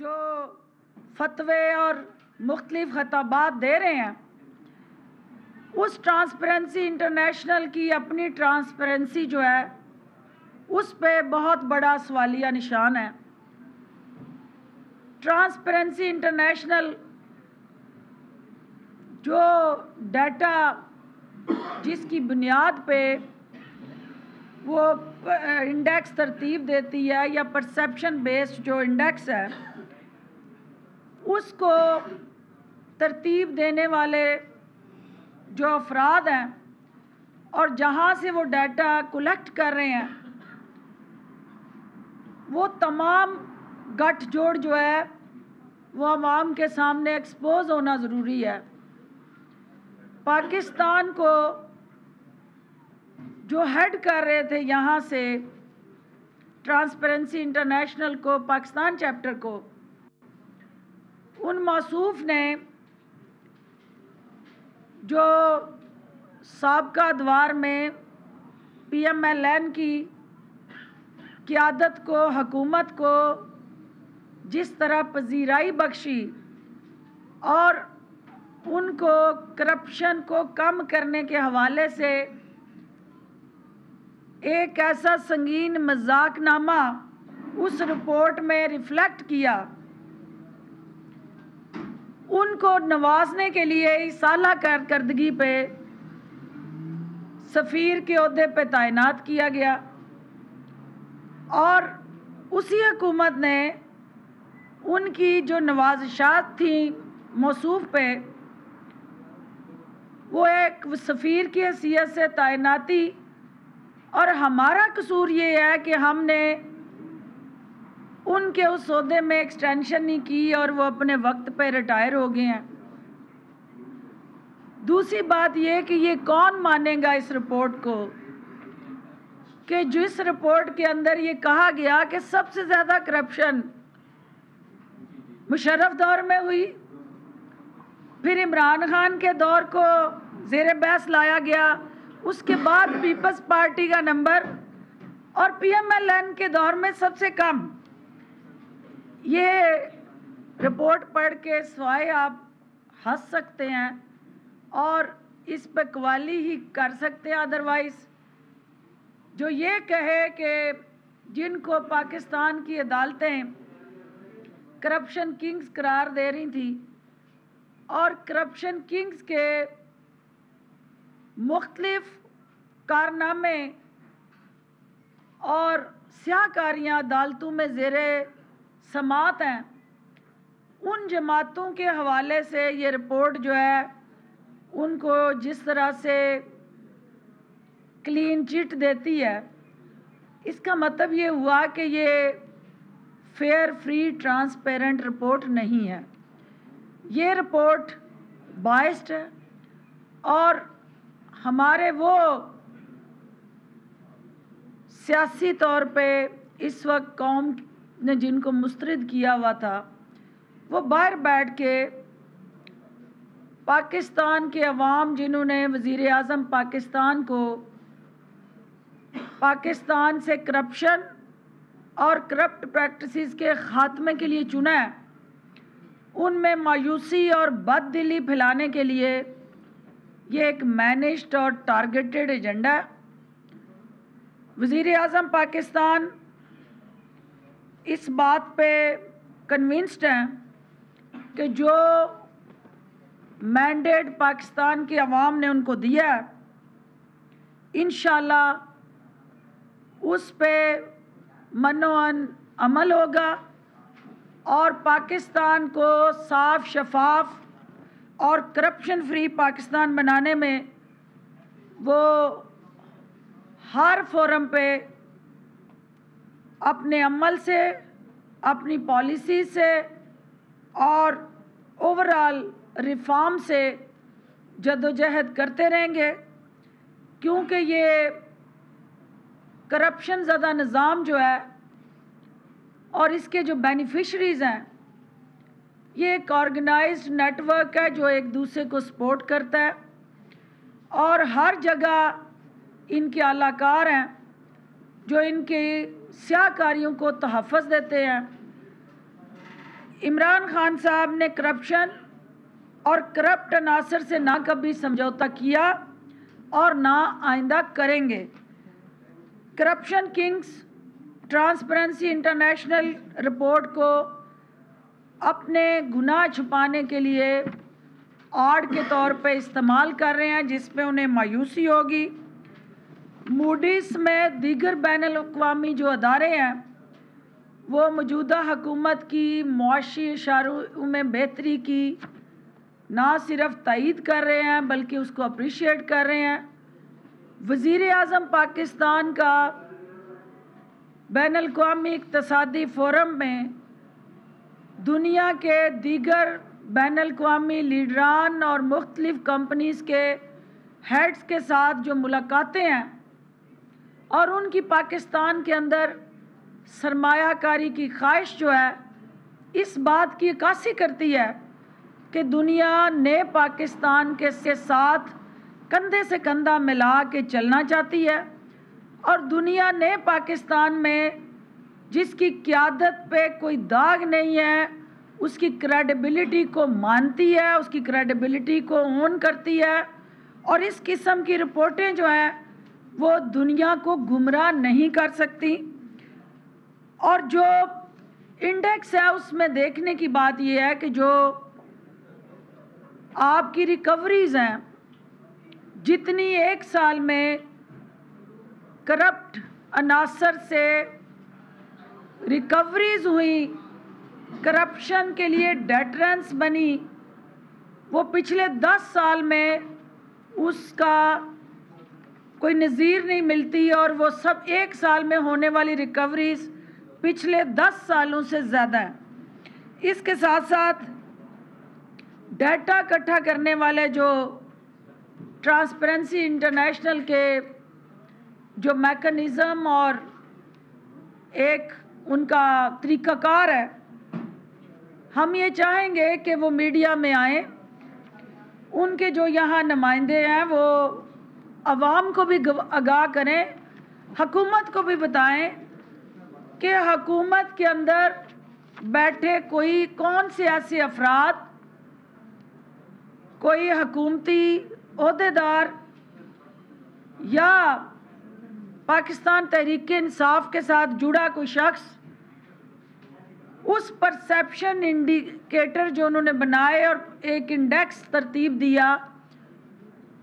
جو فتوے اور مختلف خطابات دے رہے ہیں، اس ٹرانسپیرنسی انٹرنیشنل کی اپنی ٹرانسپیرنسی جو ہے، اس پہ بہت بڑا سوالیہ نشان ہے۔ ٹرانسپیرنسی انٹرنیشنل جو ڈیٹا جس کی بنیاد پہ وہ انڈیکس ترتیب دیتی ہے یا پرسیپشن بیسڈ جو انڈیکس ہے اس کو ترتیب دینے والے جو افراد ہیں اور جہاں سے وہ ڈیٹا کلیکٹ کر رہے ہیں، وہ تمام گٹھ جوڑ جو ہے، وہ عوام کے سامنے ایکسپوز ہونا ضروری ہے۔ پاکستان کو جو ہیڈ کر رہے تھے یہاں سے ٹرانسپیرنسی انٹرنیشنل کو، پاکستان چیپٹر کو ان موصوف نے جو سابقہ ادوار میں پی ایم ایل این کی قیادت کو، حکومت کو جس طرح پذیرائی بخشی اور ان کو کرپشن کو کم کرنے کے حوالے سے ایک ایسا سنگین مذاق نامہ اس رپورٹ میں ریفلیکٹ کیا۔ ان کو نوازنے کے لیے سالہ کارکردگی پہ سفیر کے عہدے پہ تعینات کیا گیا۔ اور اسی حکومت نے ان کی جو نوازشات تھیں موصوف پہ، وہ ایک سفیر کی حیثیت سے تعیناتی۔ اور ہمارا قصور یہ ہے کہ ہم نے ان کے اس عہدے میں ایکسٹینشن نہیں کی اور وہ اپنے وقت پہ ریٹائر ہو گئے ہیں۔ دوسری بات یہ کہ یہ کون مانے گا اس رپورٹ کو؟ کہ جس رپورٹ کے اندر یہ کہا گیا کہ سب سے زیادہ کرپشن مشرف دور میں ہوئی، پھر عمران خان کے دور کو زیر بحث لایا گیا، اس کے بعد پیپلز پارٹی کا نمبر اور پی ایم ایل این کے دور میں سب سے کم۔ یہ رپورٹ پڑھ کے سوائے آپ ہنس سکتے ہیں اور اس پہ قوالی ہی کر سکتے ہیں ادروائز جو یہ کہے کہ جن کو پاکستان کی عدالتیں کرپشن کنگز قرار دے رہی تھیں اور کرپشن کنگز کے مختلف کارنامے اور سیاہ کاریاں عدالتوں میں زیر سماعت ہیں۔ ان جماعتوں کے حوالے سے یہ رپورٹ جو ہے، ان کو جس طرح سے کلین چٹ دیتی ہے، اس کا مطلب یہ ہوا کہ یہ فیئر فری ٹرانسپیرنٹ رپورٹ نہیں ہے۔ یہ رپورٹ بائسڈ ہے اور ہمارے وہ سیاسی طور پہ اس وقت قوم نے جن کو مسترد کیا ہوا تھا، وہ باہر بیٹھ کے پاکستان کے عوام جنہوں نے وزیر اعظم پاکستان کو پاکستان سے کرپشن اور کرپٹ پریکٹسز کے خاتمے کے لیے چنا ہے، ان میں مایوسی اور بد دلی پھیلانے کے لیے یہ ایک مینجڈ اور ٹارگیٹڈ ایجنڈا ہے۔ وزیر اعظم پاکستان اس بات پہ کنونسڈ ہیں کہ جو مینڈیٹ پاکستان کے عوام نے ان کو دیا ہے، انشاءاللہ اس پہ منوان عمل ہوگا اور پاکستان کو صاف شفاف اور کرپشن فری پاکستان بنانے میں وہ ہر فورم پہ اپنے عمل سے، اپنی پالیسی سے اور اوورال ریفارم سے جد و جہد کرتے رہیں گے۔ کیونکہ یہ کرپشن زدہ نظام جو ہے اور اس کے جو بینیفیشریز ہیں، یہ ایک آرگنائزڈ نیٹ ورک ہے جو ایک دوسرے کو سپورٹ کرتا ہے اور ہر جگہ ان کے اعلی کار ہیں جو ان کے سیاہ کاریوں کو تحفظ دیتے ہیں۔ عمران خان صاحب نے کرپشن اور کرپٹ عناصر سے نہ کبھی سمجھوتا کیا اور نہ آئندہ کریں گے۔ Corruption kings Transparency International report کو اپنے گناہ چھپانے کے لیے آڑ کے طور پہ استعمال کر رہے ہیں، جس پہ انہیں مایوسی ہوگی۔ موڈیز میں دیگر بین الاقوامی جو ادارے ہیں، وہ موجودہ حکومت کی معاشی اشاروں میں بہتری کی نہ صرف تائید کر رہے ہیں، بلکہ اس کو اپریشیٹ کر رہے ہیں۔ وزیر اعظم پاکستان کا بین الاقوامی اقتصادی فورم میں دنیا کے دیگر بین الاقوامی لیڈران اور مختلف کمپنیز کے ہیڈز کے ساتھ جو ملاقاتیں ہیں اور ان کی پاکستان کے اندر سرمایہ کاری کی خواہش جو ہے، اس بات کی عکاسی کرتی ہے کہ دنیا نئے پاکستان کے ساتھ کندھے سے کندھا ملا کے چلنا چاہتی ہے اور دنیا نئے پاکستان میں جس کی قیادت پہ کوئی داغ نہیں ہے، اس کی کریڈیبلٹی کو مانتی ہے، اس کی کریڈیبلٹی کو اون کرتی ہے اور اس قسم کی رپورٹیں جو ہیں وہ دنیا کو گمراہ نہیں کر سکتی۔ اور جو انڈیکس ہے، اس میں دیکھنے کی بات یہ ہے کہ جو آپ کی ریکوریز ہیں، جتنی ایک سال میں کرپٹ عناصر سے ریکوریز ہوئی کرپشن کے لیے ڈیٹرنس بنی، وہ پچھلے دس سال میں اس کا کوئی نظیر نہیں ملتی اور وہ سب ایک سال میں ہونے والی ریکوریز پچھلے دس سالوں سے زیادہ ہیں۔ اس کے ساتھ ساتھ ڈیٹا اکٹھا کرنے والے جو ٹرانسپیرنسی انٹرنیشنل کے جو میکنزم اور ایک ان کا طریقہ کار ہے، ہم یہ چاہیں گے کہ وہ میڈیا میں آئیں۔ ان کے جو یہاں نمائندے ہیں وہ عوام کو بھی آگاہ کریں، حکومت کو بھی بتائیں کہ حکومت کے اندر بیٹھے کوئی کون سے ایسے افراد، کوئی حکومتی عہدے دار یا پاکستان تحریک انصاف کے ساتھ جڑا کوئی شخص، اس پرسیپشن انڈیکیٹر جو انہوں نے بنائے اور ایک انڈیکس ترتیب دیا،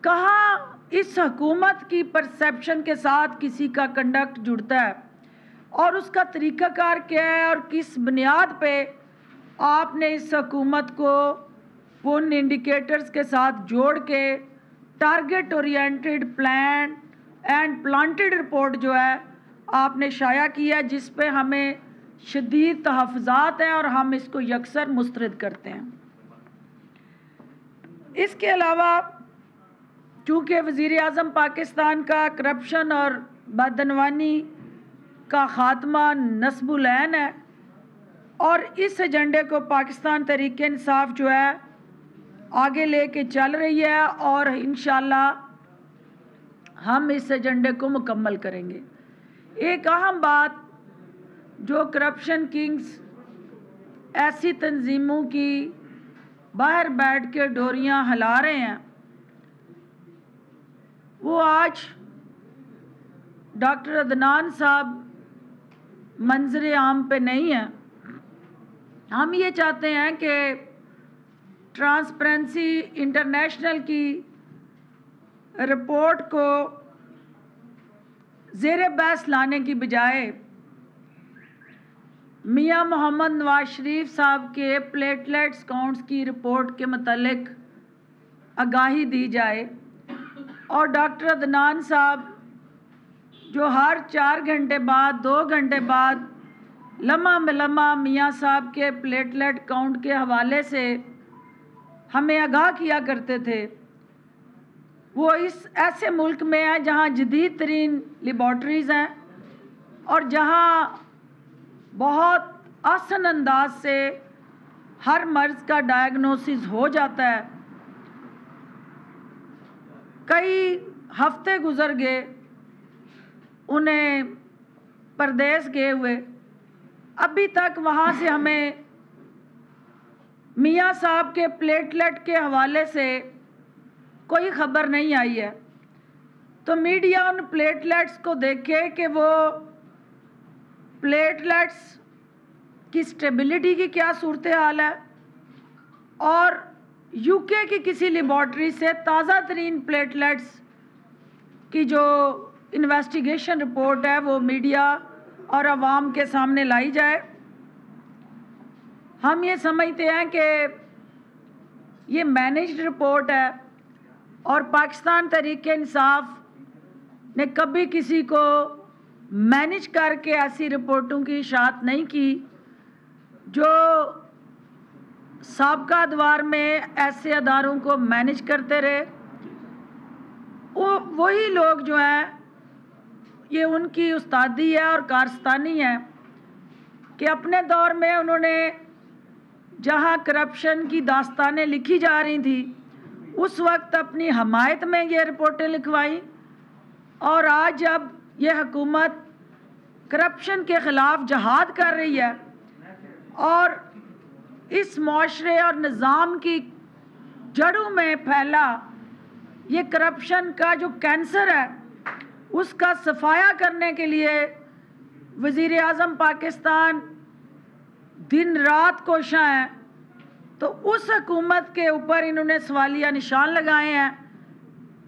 کہاں اس حکومت کی پرسیپشن کے ساتھ کسی کا کنڈکٹ جڑتا ہے اور اس کا طریقہ کار کیا ہے اور کس بنیاد پہ آپ نے اس حکومت کو ان انڈیکیٹرز کے ساتھ جوڑ کے target oriented plan and planted report جو ہے آپ نے شائع کیا جس پہ ہمیں شدید تحفظات ہیں اور ہم اس کو یکسر مسترد کرتے ہیں۔ اس کے علاوہ چونکہ وزیر اعظم پاکستان کا کرپشن اور بدعنوانی کا خاتمہ نصب العین ہے اور اس ایجنڈے کو پاکستان تحریک انصاف جو ہے آگے لے کے چل رہی ہے اور انشاءاللہ ہم اس ایجنڈے کو مکمل کریں گے۔ ایک اہم بات جو کرپشن کنگز ایسی تنظیموں کی باہر بیٹھ کے ڈوریاں ہلا رہے ہیں وہ آج ڈاکٹر عدنان صاحب منظر عام پہ نہیں ہیں۔ ہم یہ چاہتے ہیں کہ ٹرانسپیرنسی انٹرنیشنل کی رپورٹ کو زیر بحث لانے کی بجائے میاں محمد نواز شریف صاحب کے پلیٹلیٹس کاؤنٹس کی رپورٹ کے متعلق آگاہی دی جائے۔ اور ڈاکٹر عدنان صاحب، جو ہر چار گھنٹے بعد، دو گھنٹے بعد لمحہ بلمحہ میاں صاحب کے پلیٹلیٹ کاؤنٹ کے حوالے سے ہمیں آگاہ کیا کرتے تھے۔ وہ اس ایسے ملک میں ہیں جہاں جدید ترین لیبارٹریز ہیں اور جہاں بہت آسن انداز سے ہر مرض کا ڈائگنوسس ہو جاتا ہے۔ کئی ہفتے گزر گئے، انہیں پردیس گئے ہوئے۔ ابھی تک وہاں سے ہمیں میاں صاحب کے پلیٹلیٹ کے حوالے سے کوئی خبر نہیں آئی ہے۔ تو میڈیا ان پلیٹلیٹس کو دیکھے کہ وہ پلیٹلیٹس کی سٹیبلٹی کی کیا صورتحال ہے اور یو کے کی کسی لیبارٹری سے تازہ ترین پلیٹلیٹس کی جو انویسٹیگیشن رپورٹ ہے وہ میڈیا اور عوام کے سامنے لائی جائے۔ ہم یہ سمجھتے ہیں کہ یہ مینجڈ رپورٹ ہے اور پاکستان تحریک انصاف نے کبھی کسی کو مینج کر کے ایسی رپورٹوں کی اشاعت نہیں کی جو سابقہ ادوار میں ایسے اداروں کو مینج کرتے رہے۔ وہی لوگ جو ہیں، یہ ان کی استادی ہے اور کارستانی ہے کہ اپنے دور میں انہوں نے جہاں کرپشن کی داستانیں لکھی جا رہی تھیں، اس وقت اپنی حمایت میں یہ رپورٹیں لکھوائیں اور آج جب یہ حکومت کرپشن کے خلاف جہاد کر رہی ہے۔ اور اس معاشرے اور نظام کی جڑوں میں پھیلا یہ کرپشن کا جو کینسر ہے، اس کا صفایا کرنے کے لیے وزیر اعظم پاکستان دن رات کوشاں ہیں۔ تو اس حکومت کے اوپر انہوں نے سوالیہ نشان لگائے ہیں۔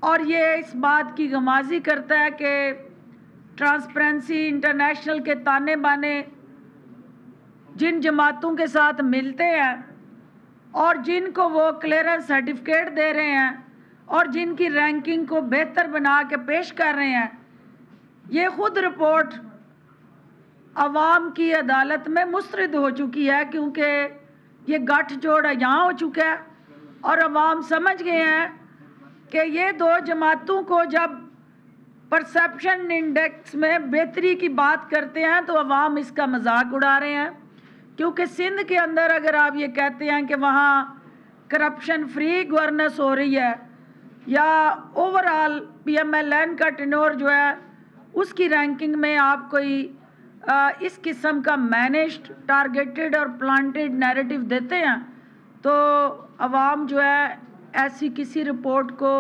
اور یہ اس بات کی غمازی کرتا ہے کہ ٹرانسپرنسی انٹرنیشنل کے تانے بانے جن جماعتوں کے ساتھ ملتے ہیں اور جن کو وہ کلیئرنس سرٹیفکیٹ دے رہے ہیں اور جن کی رینکنگ کو بہتر بنا کے پیش کر رہے ہیں، یہ خود رپورٹ عوام کی عدالت میں مسترد ہو چکی ہے کیونکہ یہ گٹھ جوڑ یہاں ہو چکا ہے اور عوام سمجھ گئے ہیں کہ یہ دو جماعتوں کو جب پرسپشن انڈیکس میں بہتری کی بات کرتے ہیں تو عوام اس کا مذاق اڑا رہے ہیں۔ کیونکہ سندھ کے اندر اگر آپ یہ کہتے ہیں کہ وہاں کرپشن فری گورننس ہو رہی ہے یا overall P M L N کا ٹنور جو ہے، اس کی رینکنگ میں آپ کوئی اس قسم کا مینجڈ ٹارگیٹڈ اور پلانٹڈ نیریٹو دیتے ہیں، تو عوام جو ہے ایسی کسی رپورٹ کو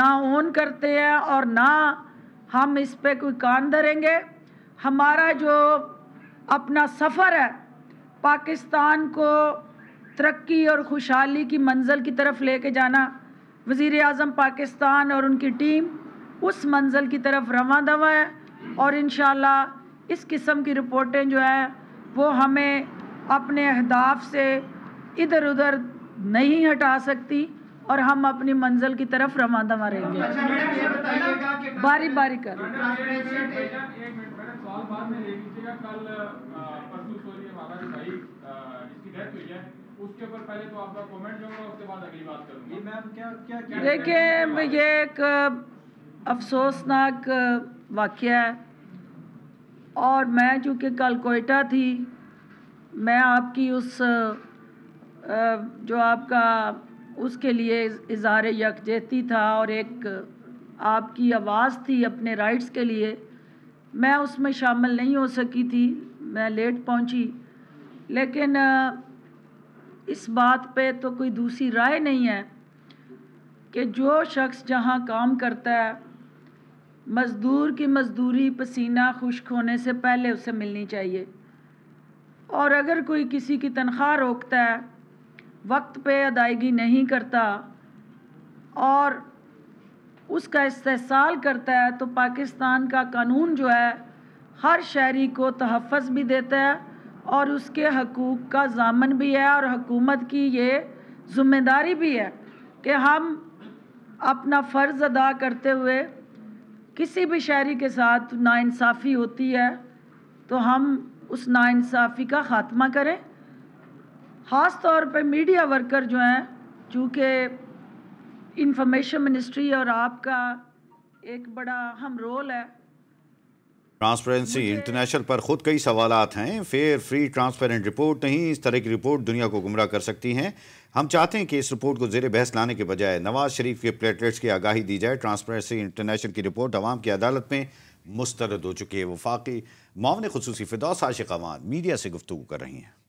نہ اون کرتے ہیں اور نہ ہم اس پہ کوئی کان دھریں گے۔ ہمارا جو اپنا سفر ہے پاکستان کو ترقی اور خوشحالی کی منزل کی طرف لے کے جانا وزیر اعظم پاکستان اور ان کی ٹیم اس منزل کی طرف رواں دوا ہے اور انشاءاللہ اس قسم کی رپورٹیں جو ہیں وہ ہمیں اپنے اہداف سے ادھر ادھر نہیں ہٹا سکتی اور ہم اپنی منزل کی طرف رواں دوا رہیں گے۔ باری باری کر۔ دیکھیں یہ ایک افسوسناک واقعہ ہے۔ اور میں چونکہ کل کوئٹہ تھی میں آپ کی اس جو آپ کا اس کے لیے اظہار یکجہتی تھا اور ایک آپ کی آواز تھی اپنے رائٹس کے لیے میں اس میں شامل نہیں ہو سکی تھی۔ میں لیٹ پہنچی۔ لیکن اس بات پہ تو کوئی دوسری رائے نہیں ہے کہ جو شخص جہاں کام کرتا ہے، مزدور کی مزدوری پسینہ خشک ہونے سے پہلے اسے ملنی چاہیے۔ اور اگر کوئی کسی کی تنخواہ روکتا ہے، وقت پہ ادائیگی نہیں کرتا اور اس کا استحصال کرتا ہے، تو پاکستان کا قانون جو ہے، ہر شہری کو تحفظ بھی دیتا ہے اور اس کے حقوق کا ضامن بھی ہے اور حکومت کی یہ ذمہ داری بھی ہے کہ ہم اپنا فرض ادا کرتے ہوئے کسی بھی شہری کے ساتھ ناانصافی ہوتی ہے تو ہم اس ناانصافی کا خاتمہ کریں۔ خاص طور پہ میڈیا ورکر جو ہیں، چونکہ انفارمیشن منسٹری اور آپ کا ایک بڑا اہم رول ہے ٹرانسپیرنسی انٹرنیشنل پر خود کئی سوالات ہیں۔ فیئر فری ٹرانسپیرنٹ رپورٹ نہیں اس طرح کی رپورٹ دنیا کو گمراہ کر سکتی ہیں۔ ہم چاہتے ہیں کہ اس رپورٹ کو زیر بحث لانے کے بجائے نواز شریف کے پلیٹلیٹس کی آگاہی دی جائے۔ ٹرانسپیرنسی انٹرنیشنل کی رپورٹ عوام کی عدالت میں مسترد ہو چکی ہے۔ وفاقی معاون خصوصی فدوس عاشق امان میڈیا سے گفتگو کر رہی ہیں۔